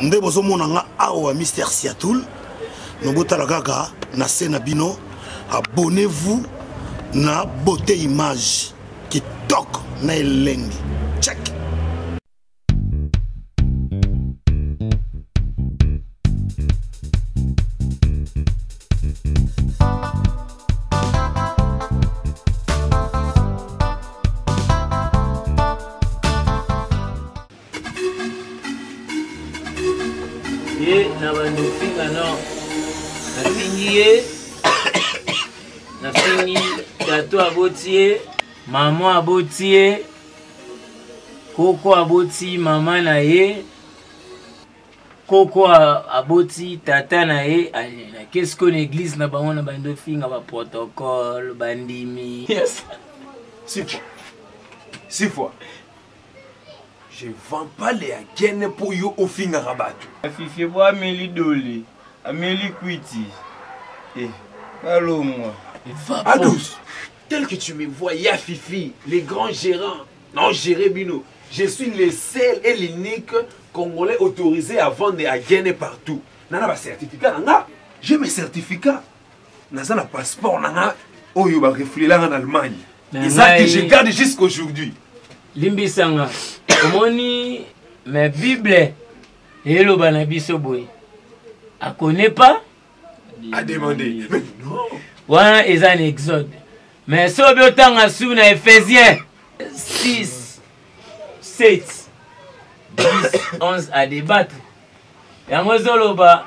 nde bozomona nga awa mister siatul nobotala kaka na se na bino abonnez-vous na beauté image kitoko na elengi check ye na bandi ofinga no nafingi ye nafingi tato aboti ye mama aboti ye koko aboti mama na ye koko aboti tata na ye nakesi ko na eglize na bango na bandi ofinga baprotocole bandimi yes. sifwa sifwa je vends pas les akene mpo yo ofingaka bato afifie bo ameli dole ameli kwiti e eh, balongwa adous tel que tu me vois ya fifi les grands gérants non géré bino je suis le seul et l'unique congolais autorisé à vendre agene partout nana bacertificat na nga j'ai mes certificats naza na passeport na nga oyo barefulela nga na allemagne eza que je garde jusqu'aujourd'hui limbisa nga omoni ma bible eloba na biso boye akone pas ademande wana eza na exode mais soki otanga su na ephésien 6 7 10 11 à débattre yango ezoloba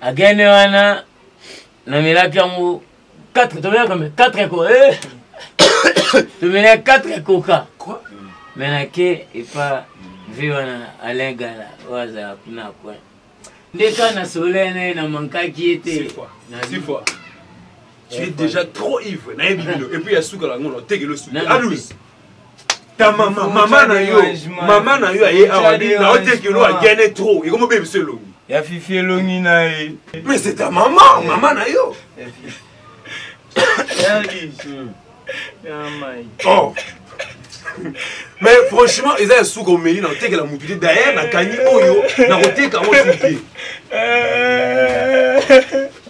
agene wana namelaki yango 4 tomelaka 4 ko eh! tomelaki 4 koka me nake epa vi wana alain gala oyo azala kuna coin nde ka na solene na mankaki ye te Tu es déjà trop ivre. Naye bibino. Et puis ya suka la ngono. Tegelo suka. ta mama mama na yo mama na yo aye awa naotie kilo agene trop ekomobebisa elongi ya fifi elongi na ye mais c'est ta mama eh. mama na yo oh mais franchement eza ya suka omeli na kotekela motu te dayer nakangi oyo nakoteka yango suki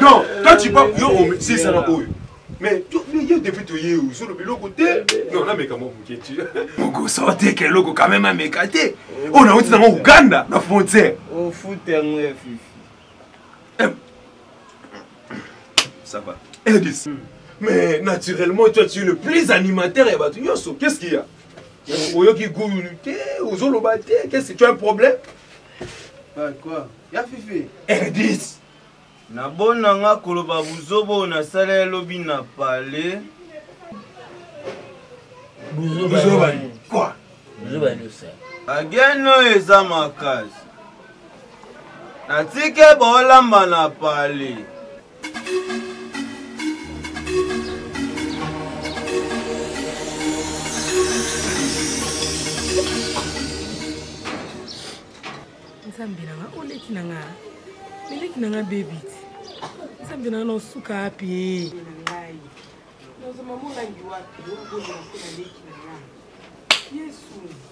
non toi tu pas yo sisana oyo mais yo depuis toye ozoloba eloko te non nameka mwa moke ti mokosa oteka eloko quand même ameka te oyo nauti nango uganda na frontière ofute yango ya fifi ça va edis mais naturellement toi tu es le plus animateur ya bato nyonso qu'est ce qu'il y a oyoki guyulu te ozoloba te kesi tu as un problème ah, quoi ya fifi rdis nabona nga koloba buzoba oyo nasala ya lobi na pale buzoba quoi buzoba niosa again oyo eza makasi natike baolamba na pale nzambe na nga oleki na nga eleki na nga bebiti nzambe na nga na osuka api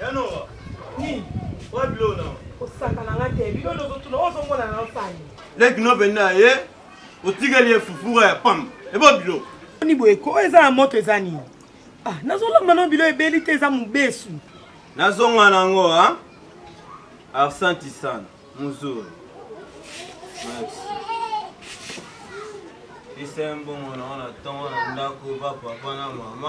Yanora, nini? Oya bilo na. Osakana nga te, bilo na ozotuna, ozomona na nsani. Leki no bende na ye, otikeli ye fufura ya pamba. Ebo bilo. Ni boye ko oyo eza na moto eza nini? Ah, nazolamba no bilo ebeli te eza mobesu. Nazonga nango, ha? Arsanti sana, muzuri. Merci. Ese mbongo na wana ntongo na ndako ba papa na mama.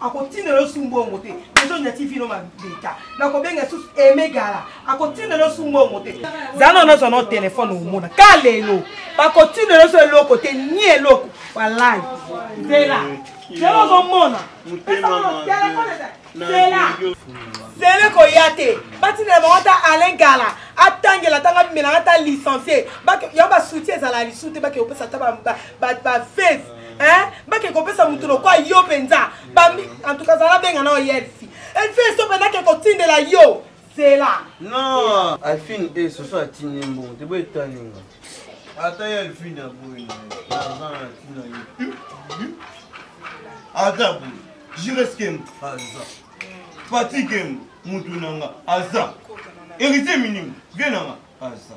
akotinda yo sumbongo te ezo nyati vino mabeta nakobenga susu emegala akotinda yo sumbongo te zana nazwa nao telefone omona ka lelo bakotinda yo so eloko te ni eloko walai zela zela ozomona zela zela ekoya te batindela bango ata alain gala atangela ntanga bimelanga ata licencie yango basuti ezala lisu te bakekopesa ata bafese hein bake kopesa motu lokwa yo mpenza bambi en tout cas zala benga na oyo elfi elfi eso mpenza ke kotindela yo zela non alfine e soso atindi mbongo te boye taninga ata ye alfine aboyi aza na ntina ye aza boye jireskem aza patikem motu na nga aza héritier minime vie na nga aza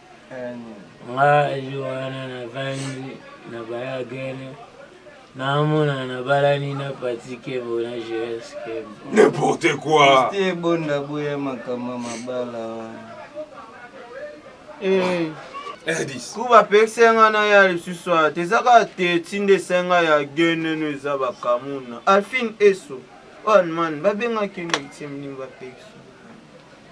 nga aji wana navandi na baya gene naamona nabalani na pati kembo na gs kembo n'importe quoi ebonda boya makama mabala wana eh. kuba pekisa nga na ya lisusu wana teza kaka te etinda esenga ya geneno eza bakamuna alfine eso one man babengaki nde victime nini bapekisa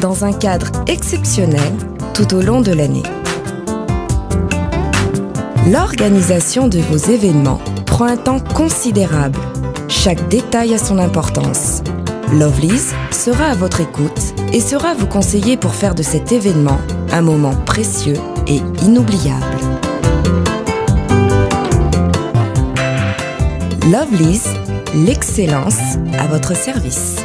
dans un cadre exceptionnel tout au long de l'année. L'organisation de vos événements prend un temps considérable. Chaque détail a son importance. Lovelies sera à votre écoute et sera vous conseiller pour faire de cet événement un moment précieux et inoubliable. Lovelies, l'excellence à votre service.